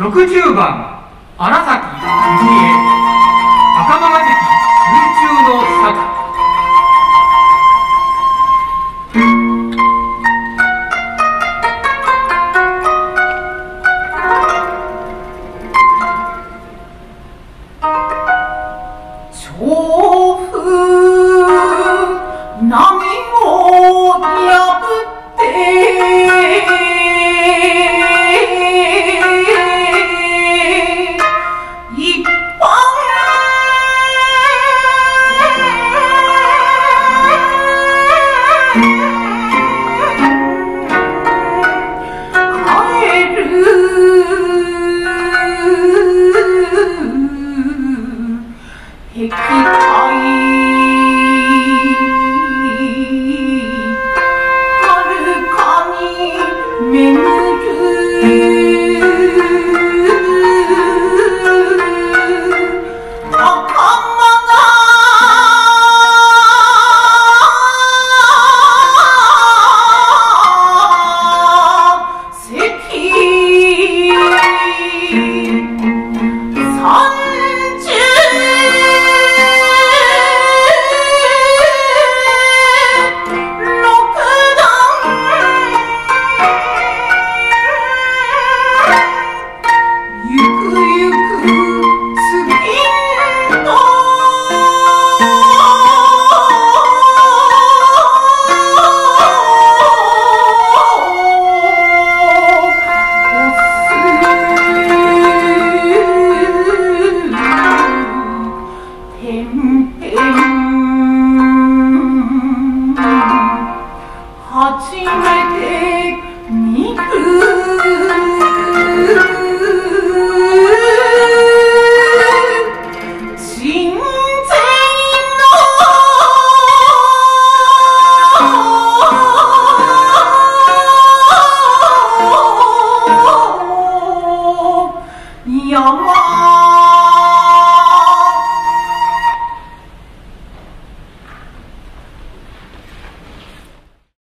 60番荒崎文江阳光